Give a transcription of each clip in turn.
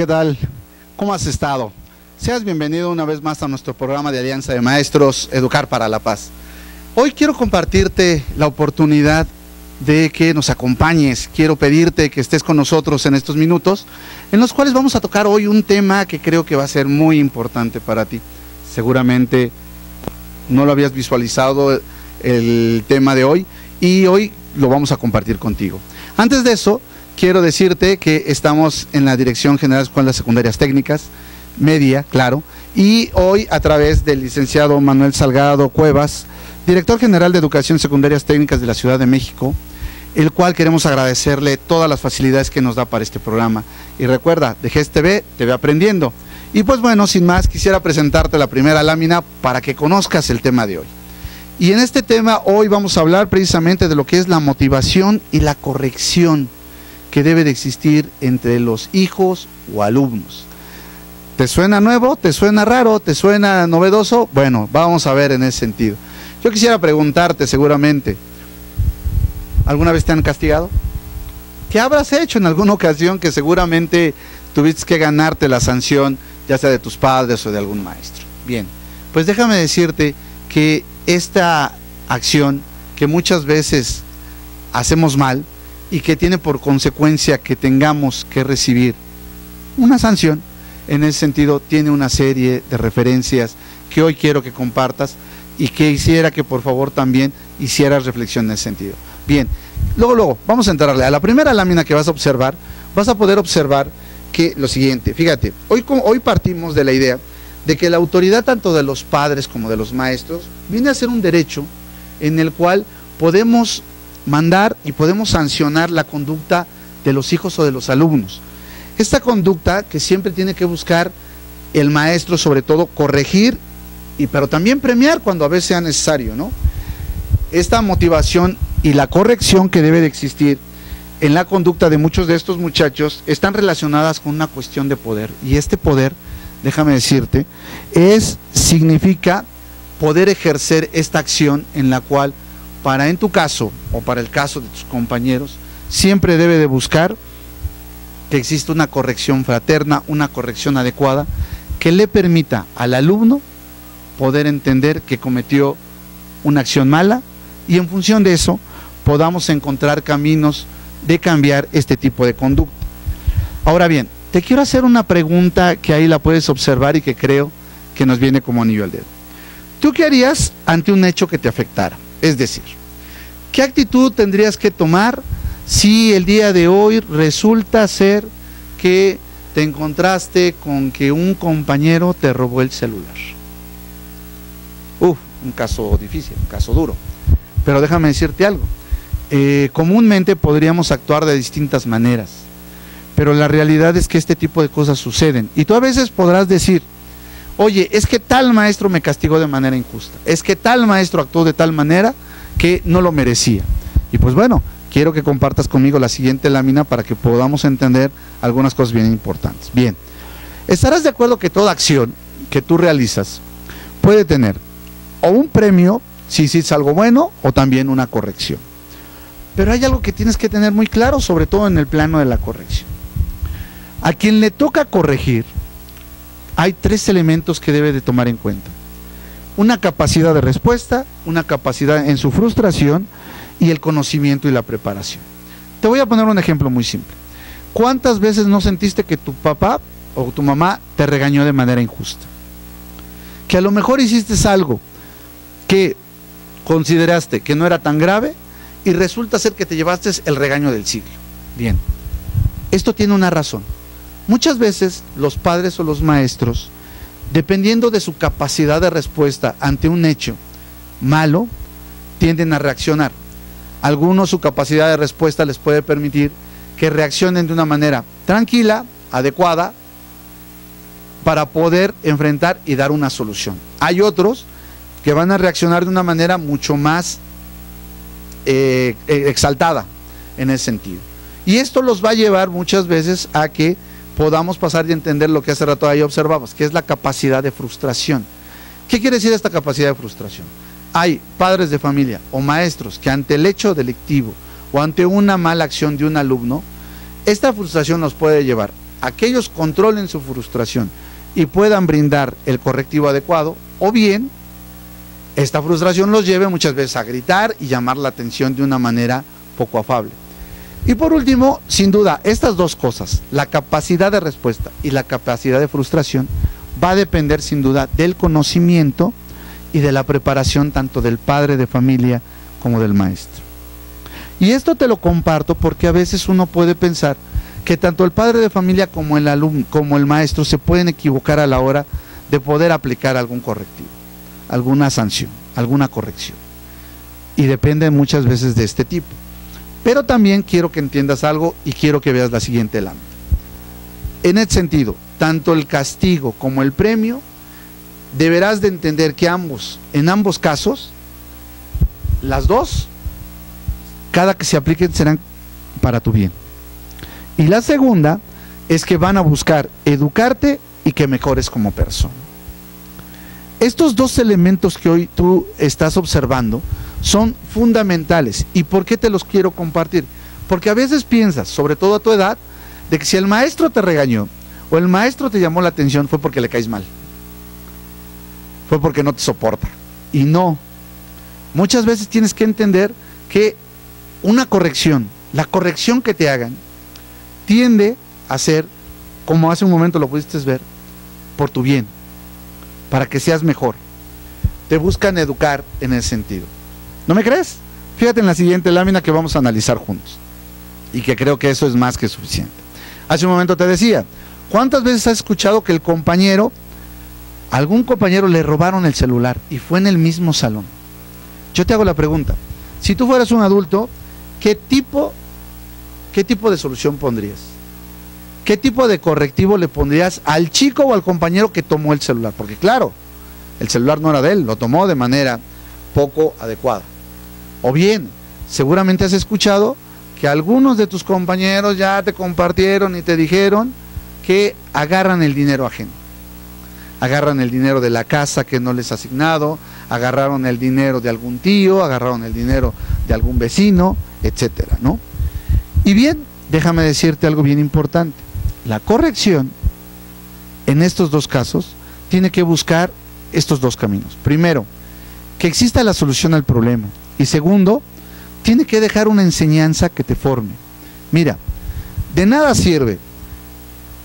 ¿qué tal? ¿Cómo has estado? Seas bienvenido una vez más a nuestro programa de Alianza de Maestros Educar para la Paz. Hoy quiero compartirte la oportunidad de que nos acompañes. Quiero pedirte que estés con nosotros en estos minutos, en los cuales vamos a tocar hoy un tema que creo que va a ser muy importante para ti. Seguramente no lo habías visualizado el tema de hoy y hoy lo vamos a compartir contigo. Antes de eso, quiero decirte que estamos en la Dirección General de Escuelas Secundarias Técnicas, media, claro, y hoy a través del licenciado Manuel Salgado Cuevas, director general de Educación Secundarias Técnicas de la Ciudad de México, el cual queremos agradecerle todas las facilidades que nos da para este programa. Y recuerda, de GSTV te ve aprendiendo. Y pues bueno, sin más, quisiera presentarte la primera lámina para que conozcas el tema de hoy. Y en este tema hoy vamos a hablar precisamente de lo que es la motivación y la corrección que debe de existir entre los hijos o alumnos. ¿Te suena nuevo? ¿Te suena raro? ¿Te suena novedoso? Bueno, vamos a ver en ese sentido. Yo quisiera preguntarte seguramente, ¿alguna vez te han castigado? ¿Qué habrás hecho en alguna ocasión que seguramente tuviste que ganarte la sanción, ya sea de tus padres o de algún maestro? Bien, pues déjame decirte que esta acción que muchas veces hacemos mal y que tiene por consecuencia que tengamos que recibir una sanción, en ese sentido tiene una serie de referencias que hoy quiero que compartas y que hiciera que por favor también hicieras reflexión en ese sentido. Bien, luego, luego, vamos a entrarle. A la primera lámina que vas a observar, vas a poder observar que lo siguiente, fíjate, hoy, hoy partimos de la idea de que la autoridad tanto de los padres como de los maestros viene a ser un derecho en el cual podemos mandar y podemos sancionar la conducta de los hijos o de los alumnos. Esta conducta que siempre tiene que buscar el maestro, sobre todo, corregir, y, pero también premiar cuando a veces sea necesario, ¿no? Esta motivación y la corrección que debe de existir en la conducta de muchos de estos muchachos están relacionadas con una cuestión de poder. Y este poder déjame decirte, es, significa poder ejercer esta acción en la cual, para en tu caso o para el caso de tus compañeros, siempre debe de buscar que exista una corrección fraterna, una corrección adecuada, que le permita al alumno poder entender que cometió una acción mala y en función de eso podamos encontrar caminos de cambiar este tipo de conducta. Ahora bien, te quiero hacer una pregunta que ahí la puedes observar y que creo que nos viene como anillo al dedo. ¿Tú qué harías ante un hecho que te afectara? Es decir, ¿qué actitud tendrías que tomar si el día de hoy resulta ser que te encontraste con que un compañero te robó el celular? Uf, un caso difícil, un caso duro. Pero déjame decirte algo. Eh, comúnmente podríamos actuar de distintas maneras pero la realidad es que este tipo de cosas suceden. Y tú a veces podrás decir, oye, es que tal maestro me castigó de manera injusta, es que tal maestro actuó de tal manera que no lo merecía. Y pues bueno, quiero que compartas conmigo la siguiente lámina para que podamos entender algunas cosas bien importantes. Bien, estarás de acuerdo que toda acción que tú realizas puede tener o un premio, si hiciste algo bueno, o también una corrección. Pero hay algo que tienes que tener muy claro, sobre todo en el plano de la corrección. A quien le toca corregir, hay tres elementos que debe de tomar en cuenta. Una capacidad de respuesta, una capacidad en su frustración y el conocimiento y la preparación. Te voy a poner un ejemplo muy simple. ¿Cuántas veces no sentiste que tu papá o tu mamá te regañó de manera injusta? Que a lo mejor hiciste algo que consideraste que no era tan grave y resulta ser que te llevaste el regaño del siglo. Bien, esto tiene una razón. Muchas veces los padres o los maestros, dependiendo de su capacidad de respuesta ante un hecho malo, tienden a reaccionar. Algunos su capacidad de respuesta les puede permitir que reaccionen de una manera tranquila, adecuada, para poder enfrentar y dar una solución. Hay otros que van a reaccionar de una manera mucho más eh, exaltada en ese sentido. Y esto los va a llevar muchas veces a que podamos pasar y entender lo que hace rato ahí observamos, que es la capacidad de frustración. ¿Qué quiere decir esta capacidad de frustración? Hay padres de familia o maestros que ante el hecho delictivo o ante una mala acción de un alumno, esta frustración nos puede llevar a que ellos controlen su frustración y puedan brindar el correctivo adecuado, o bien esta frustración los lleve muchas veces a gritar y llamar la atención de una manera poco afable. Y por último, sin duda, estas dos cosas, la capacidad de respuesta y la capacidad de frustración, va a depender sin duda del conocimiento y de la preparación tanto del padre de familia como del maestro. Y esto te lo comparto porque a veces uno puede pensar que tanto el padre de familia como el alumno, como el maestro se pueden equivocar a la hora de poder aplicar algún correctivo, alguna sanción, alguna corrección. Y depende muchas veces de este tipo. Pero también quiero que entiendas algo y quiero que veas la siguiente lámina. En ese sentido, tanto el castigo como el premio, deberás de entender que ambos, en ambos casos, las dos, cada que se apliquen serán para tu bien. Y la segunda es que van a buscar educarte y que mejores como persona. Estos dos elementos que hoy tú estás observando son fundamentales. ¿Y por qué te los quiero compartir? Porque a veces piensas, sobre todo a tu edad, de que si el maestro te regañó o el maestro te llamó la atención fue porque le caes mal. Fue porque no te soporta. Y no. Muchas veces tienes que entender que una corrección, la corrección que te hagan, tiende a ser, como hace un momento lo pudiste ver, por tu bien, para que seas mejor. Te buscan educar en ese sentido. ¿No me crees? Fíjate en la siguiente lámina que vamos a analizar juntos. Y que creo que eso es más que suficiente. Hace un momento te decía, ¿cuántas veces has escuchado que el compañero, algún compañero le robaron el celular y fue en el mismo salón? Yo te hago la pregunta, si tú fueras un adulto, ¿qué tipo, qué tipo de solución pondrías? ¿Qué tipo de correctivo le pondrías al chico o al compañero que tomó el celular? Porque claro, el celular no era de él, lo tomó de manera poco adecuada. O bien, seguramente has escuchado que algunos de tus compañeros ya te compartieron y te dijeron que agarran el dinero ajeno. Agarran el dinero de la casa que no les ha asignado, agarraron el dinero de algún tío, agarraron el dinero de algún vecino, etcétera, ¿no? Y bien, déjame decirte algo bien importante. La corrección en estos dos casos tiene que buscar estos dos caminos. Primero, que exista la solución al problema. Y segundo, tiene que dejar una enseñanza que te forme. Mira, de nada sirve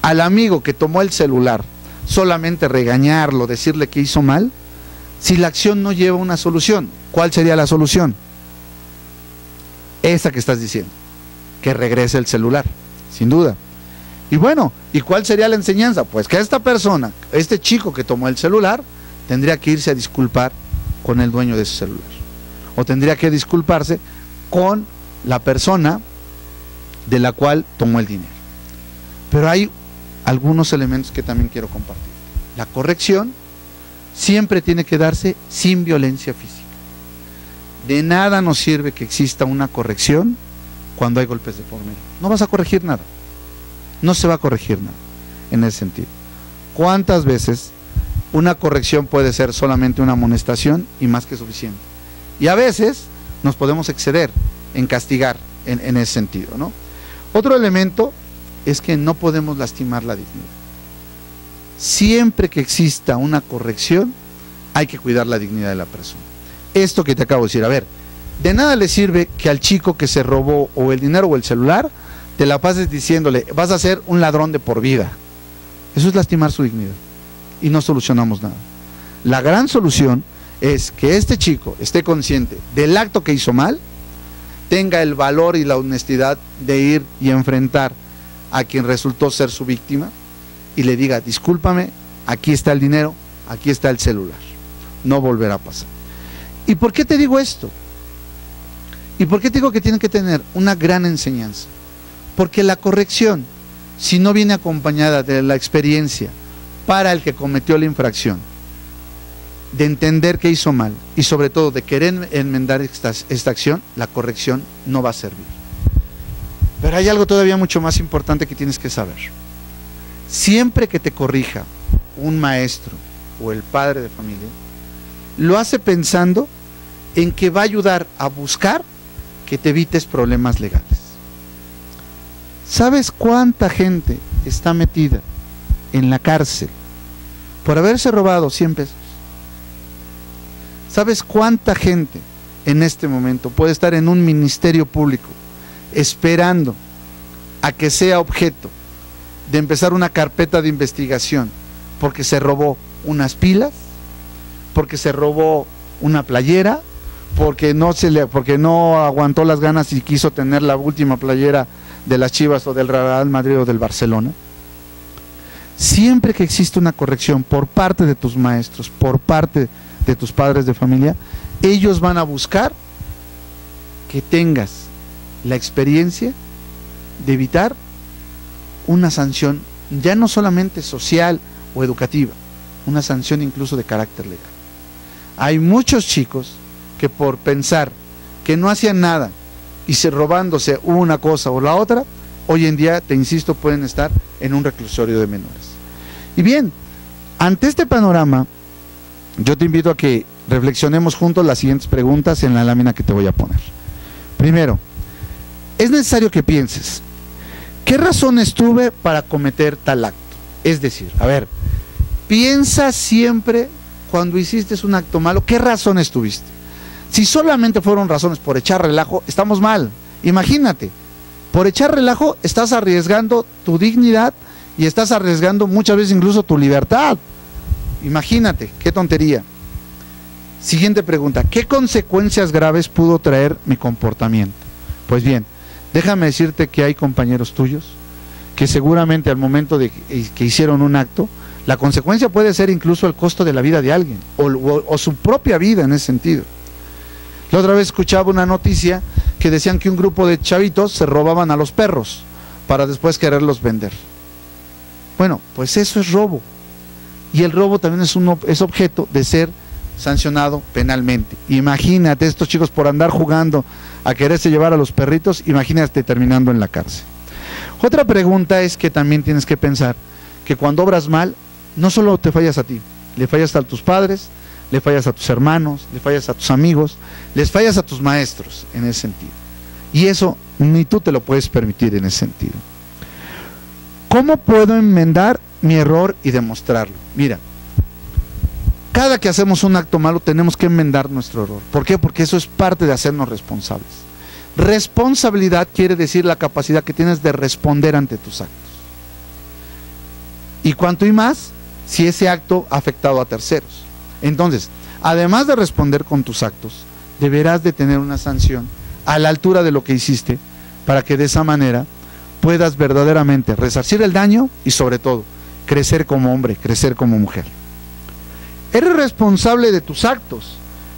al amigo que tomó el celular solamente regañarlo, decirle que hizo mal, si la acción no lleva una solución. ¿Cuál sería la solución? Esa que estás diciendo, que regrese el celular, sin duda. Y bueno, ¿y cuál sería la enseñanza? Pues que esta persona, este chico que tomó el celular, tendría que irse a disculpar con el dueño de ese celular. O tendría que disculparse con la persona de la cual tomó el dinero. Pero hay algunos elementos que también quiero compartir. La corrección siempre tiene que darse sin violencia física. De nada nos sirve que exista una corrección cuando hay golpes de por medio. No vas a corregir nada. No se va a corregir nada en ese sentido. ¿Cuántas veces una corrección puede ser solamente una amonestación y más que suficiente? Y a veces nos podemos exceder en castigar en, ese sentido. ¿no? Otro elemento es que no podemos lastimar la dignidad. Siempre que exista una corrección, hay que cuidar la dignidad de la persona. Esto que te acabo de decir, a ver, de nada le sirve que al chico que se robó o el dinero o el celular, te la pases diciéndole, vas a ser un ladrón de por vida. Eso es lastimar su dignidad. Y no solucionamos nada. La gran solución es que este chico esté consciente del acto que hizo mal, tenga el valor y la honestidad de ir y enfrentar a quien resultó ser su víctima y le diga, discúlpame, aquí está el dinero, aquí está el celular. No volverá a pasar. ¿Y por qué te digo esto? ¿Y por qué te digo que tiene que tener una gran enseñanza? Porque la corrección, si no viene acompañada de la experiencia para el que cometió la infracción, de entender que hizo mal y sobre todo de querer enmendar esta, esta acción, la corrección no va a servir. Pero hay algo todavía mucho más importante que tienes que saber. Siempre que te corrija un maestro o el padre de familia, lo hace pensando en que va a ayudar a buscar que te evites problemas legales. ¿Sabes cuánta gente está metida en la cárcel por haberse robado 100 pesos. ¿Sabes cuánta gente en este momento puede estar en un ministerio público esperando a que sea objeto de empezar una carpeta de investigación porque se robó unas pilas, porque se robó una playera, porque no se le porque no aguantó las ganas y quiso tener la última playera de las Chivas o del Real Madrid o del Barcelona. Siempre que existe una corrección por parte de tus maestros, por parte de tus padres de familia, ellos van a buscar que tengas la experiencia de evitar una sanción ya no solamente social o educativa, una sanción incluso de carácter legal. Hay muchos chicos que por pensar que no hacían nada y se robándose una cosa o la otra, hoy en día, te insisto, pueden estar en un reclusorio de menores. Y bien, ante este panorama, yo te invito a que reflexionemos juntos las siguientes preguntas en la lámina que te voy a poner. Primero, es necesario que pienses, ¿qué razones tuve para cometer tal acto? Es decir, a ver, piensa siempre cuando hiciste un acto malo, ¿qué razones tuviste? Si solamente fueron razones por echar relajo, estamos mal. Imagínate, por echar relajo estás arriesgando tu dignidad y estás arriesgando muchas veces incluso tu libertad. Imagínate, qué tontería. Siguiente pregunta, ¿qué consecuencias graves pudo traer mi comportamiento? Pues bien, déjame decirte que hay compañeros tuyos que seguramente al momento de que hicieron un acto, la consecuencia puede ser incluso el costo de la vida de alguien o, o su propia vida en ese sentido. La otra vez escuchaba una noticia que decían que un grupo de chavitos se robaban a los perros para después quererlos vender. Bueno, pues eso es robo. Y el robo también es, un, es objeto de ser sancionado penalmente. Imagínate estos chicos por andar jugando a quererse llevar a los perritos, imagínate terminando en la cárcel. Otra pregunta es que también tienes que pensar que cuando obras mal, no solo te fallas a ti, le fallas a tus padres, le fallas a tus hermanos, le fallas a tus amigos, les fallas a tus maestros en ese sentido. Y eso ni tú te lo puedes permitir en ese sentido. ¿Cómo puedo enmendar mi error y demostrarlo? Mira, cada que hacemos un acto malo tenemos que enmendar nuestro error. ¿Por qué? Porque eso es parte de hacernos responsables. Responsabilidad quiere decir la capacidad que tienes de responder ante tus actos. Y cuanto y más si ese acto ha afectado a terceros. Entonces, además de responder con tus actos, deberás de tener una sanción a la altura de lo que hiciste para que de esa manera puedas verdaderamente resarcir el daño y sobre todo crecer como hombre, crecer como mujer. Eres responsable de tus actos.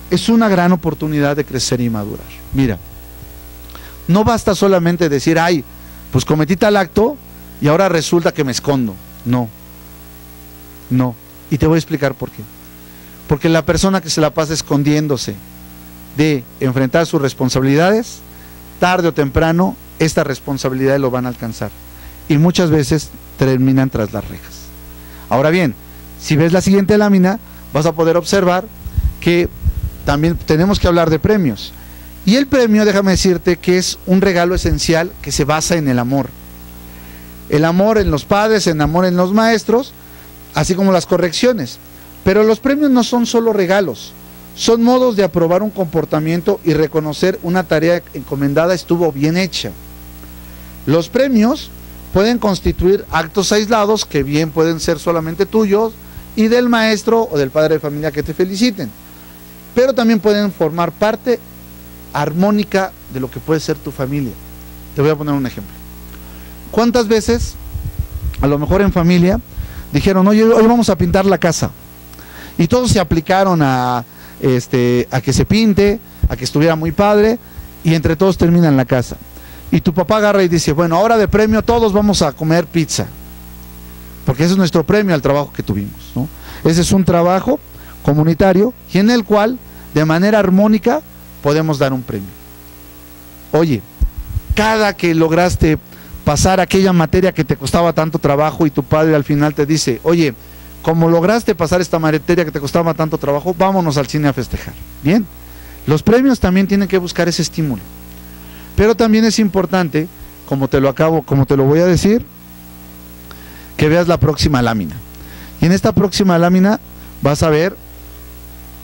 Es una gran oportunidad de crecer y madurar. Mira, no basta solamente decir, ay, pues cometí tal acto y ahora resulta que me escondo. No, no. Y te voy a explicar por qué. Porque la persona que se la pasa escondiéndose de enfrentar sus responsabilidades, tarde o temprano, esta responsabilidad lo van a alcanzar. Y muchas veces terminan tras las rejas. Ahora bien, si ves la siguiente lámina, vas a poder observar que también tenemos que hablar de premios. Y el premio, déjame decirte, que es un regalo esencial que se basa en el amor. El amor en los padres, el amor en los maestros, así como las correcciones. Pero los premios no son solo regalos, son modos de aprobar un comportamiento y reconocer una tarea encomendada estuvo bien hecha. Los premios pueden constituir actos aislados que bien pueden ser solamente tuyos y del maestro o del padre de familia que te feliciten, pero también pueden formar parte armónica de lo que puede ser tu familia. Te voy a poner un ejemplo. ¿Cuántas veces, a lo mejor en familia, dijeron, oye, hoy vamos a pintar la casa? Y todos se aplicaron a, este, a que se pinte, a que estuviera muy padre, y entre todos terminan la casa. Y tu papá agarra y dice, bueno, ahora de premio todos vamos a comer pizza. Porque ese es nuestro premio al trabajo que tuvimos. Ese es un trabajo comunitario y en el cual, de manera armónica, podemos dar un premio. Oye, cada que lograste pasar aquella materia que te costaba tanto trabajo y tu padre al final te dice, oye, como lograste pasar esta materia que te costaba tanto trabajo, vámonos al cine a festejar. Bien, los premios también tienen que buscar ese estímulo. Pero también es importante, como te lo acabo, como te lo voy a decir, que veas la próxima lámina. Y en esta próxima lámina vas a ver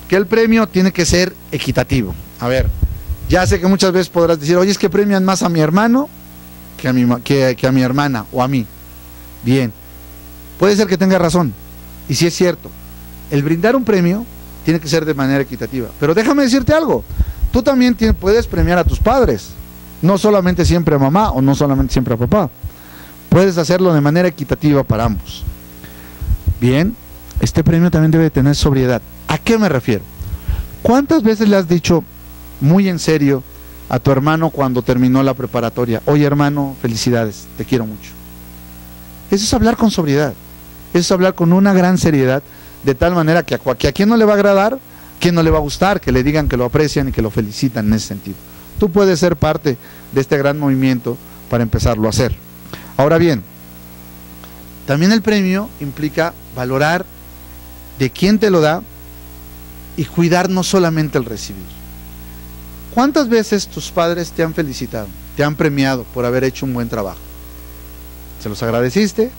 que el premio tiene que ser equitativo. A ver, ya sé que muchas veces podrás decir, oye, es que premian más a mi hermano que a mi, que, a mi hermana o a mí. Bien, puede ser que tenga razón. Y si es cierto, el brindar un premio tiene que ser de manera equitativa. Pero déjame decirte algo, tú también puedes premiar a tus padres, no solamente siempre a mamá o no solamente siempre a papá. Puedes hacerlo de manera equitativa para ambos. Bien, este premio también debe tener sobriedad. ¿A qué me refiero? ¿Cuántas veces le has dicho muy en serio a tu hermano cuando terminó la preparatoria? Oye hermano, felicidades, te quiero mucho. Eso es hablar con sobriedad. Es hablar con una gran seriedad, de tal manera que a, que a quien no le va a agradar, quien no le va a gustar, que le digan que lo aprecian y que lo felicitan en ese sentido. Tú puedes ser parte de este gran movimiento para empezarlo a hacer. Ahora bien, también el premio implica valorar de quién te lo da y cuidar no solamente el recibir. ¿Cuántas veces tus padres te han felicitado, te han premiado por haber hecho un buen trabajo? ¿Se los agradeciste?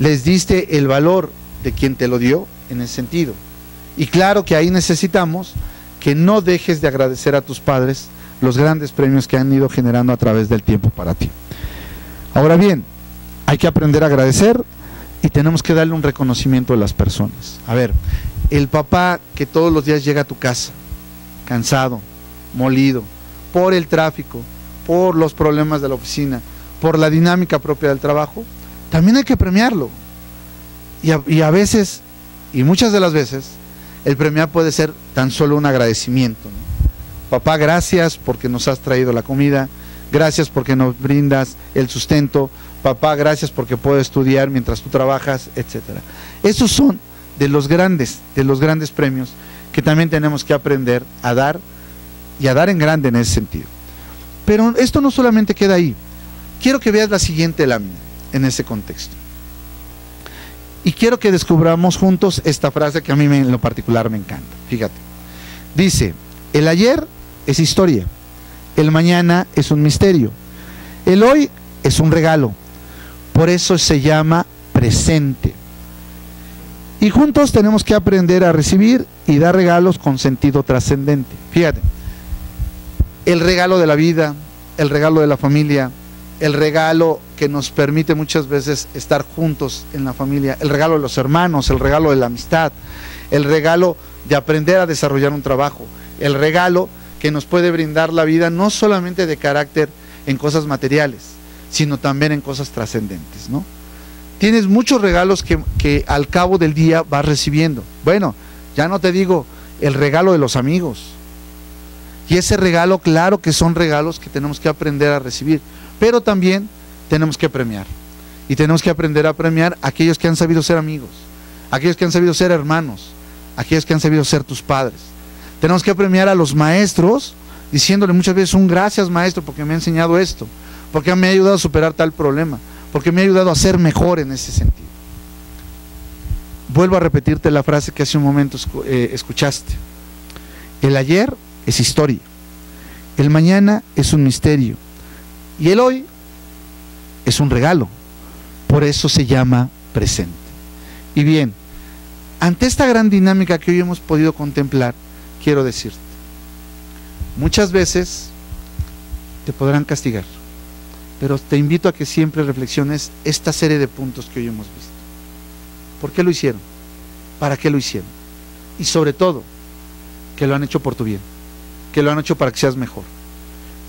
¿Les diste el valor de quien te lo dio en ese sentido? Y claro que ahí necesitamos que no dejes de agradecer a tus padres los grandes premios que han ido generando a través del tiempo para ti. Ahora bien, hay que aprender a agradecer y tenemos que darle un reconocimiento a las personas. A ver, el papá que todos los días llega a tu casa, cansado, molido, por el tráfico, por los problemas de la oficina, por la dinámica propia del trabajo, también hay que premiarlo. Y a, veces, y muchas de las veces, el premiar puede ser tan solo un agradecimiento. Papá, gracias porque nos has traído la comida, gracias porque nos brindas el sustento, papá, gracias porque puedo estudiar mientras tú trabajas, etcétera. Esos son de los grandes, de los grandes premios que también tenemos que aprender a dar y a dar en grande en ese sentido. Pero esto no solamente queda ahí. Quiero que veas la siguiente lámina en ese contexto. Y quiero que descubramos juntos esta frase que a mí en lo particular me encanta. Fíjate. Dice, el ayer es historia, el mañana es un misterio, el hoy es un regalo. Por eso se llama presente. Y juntos tenemos que aprender a recibir y dar regalos con sentido trascendente. Fíjate, el regalo de la vida, el regalo de la familia, el regalo que nos permite muchas veces estar juntos en la familia, el regalo de los hermanos, el regalo de la amistad, el regalo de aprender a desarrollar un trabajo, el regalo que nos puede brindar la vida no solamente de carácter en cosas materiales, sino también en cosas trascendentes, ¿no? Tienes muchos regalos que, que al cabo del día vas recibiendo. Bueno, ya no te digo el regalo de los amigos. Y ese regalo, claro que son regalos que tenemos que aprender a recibir pero también tenemos que premiar. Y tenemos que aprender a premiar a aquellos que han sabido ser amigos, aquellos que han sabido ser hermanos, aquellos que han sabido ser tus padres. Tenemos que premiar a los maestros diciéndole muchas veces un gracias maestro porque me ha enseñado esto, porque me ha ayudado a superar tal problema, porque me ha ayudado a ser mejor en ese sentido. Vuelvo a repetirte la frase que hace un momento eh, escuchaste. El ayer es historia, el mañana es un misterio y el hoy es un regalo. Por eso se llama presente. Y bien, ante esta gran dinámica que hoy hemos podido contemplar, quiero decirte, muchas veces te podrán castigar, pero te invito a que siempre reflexiones esta serie de puntos que hoy hemos visto. ¿Por qué lo hicieron? ¿Para qué lo hicieron? Y sobre todo, que lo han hecho por tu bien, que lo han hecho para que seas mejor.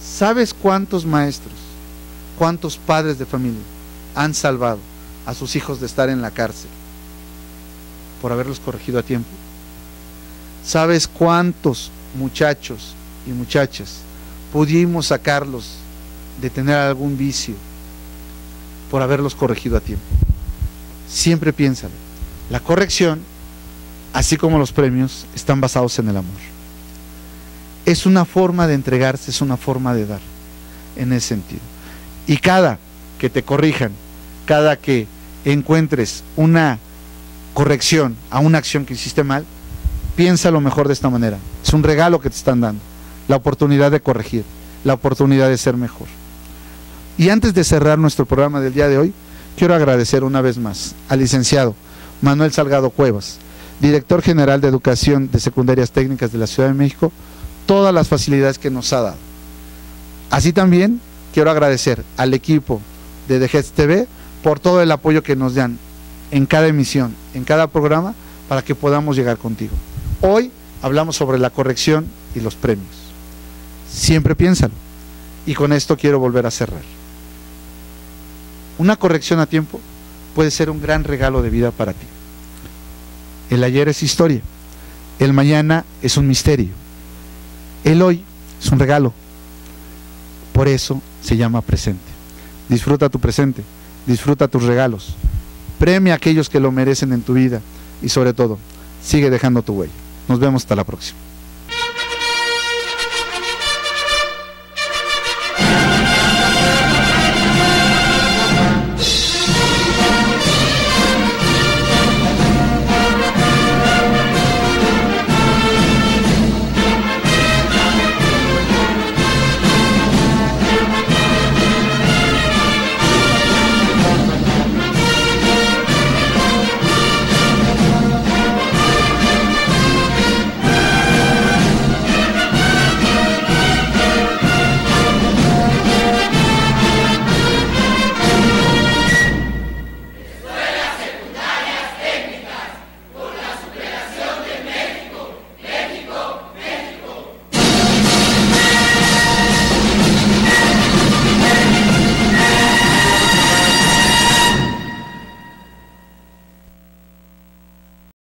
¿Sabes cuántos maestros ¿Cuántos padres de familia han salvado a sus hijos de estar en la cárcel por haberlos corregido a tiempo? ¿Sabes cuántos muchachos y muchachas pudimos sacarlos de tener algún vicio por haberlos corregido a tiempo? Siempre piénsalo. La corrección, así como los premios, están basados en el amor. Es una forma de entregarse, es una forma de dar, en ese sentido. Y cada que te corrijan, cada que encuentres una corrección a una acción que hiciste mal, piensa lo mejor de esta manera. Es un regalo que te están dando, la oportunidad de corregir, la oportunidad de ser mejor. Y antes de cerrar nuestro programa del día de hoy, quiero agradecer una vez más al licenciado Manuel Salgado Cuevas, director general de Educación de Secundarias Técnicas de la Ciudad de México, todas las facilidades que nos ha dado. Así también quiero agradecer al equipo de DGETS TV por todo el apoyo que nos dan en cada emisión, en cada programa, para que podamos llegar contigo. Hoy hablamos sobre la corrección y los premios. Siempre piénsalo. Y con esto quiero volver a cerrar. Una corrección a tiempo puede ser un gran regalo de vida para ti. El ayer es historia. El mañana es un misterio. El hoy es un regalo. Por eso se llama presente. Disfruta tu presente, disfruta tus regalos, premia a aquellos que lo merecen en tu vida y sobre todo, sigue dejando tu huella. Nos vemos hasta la próxima.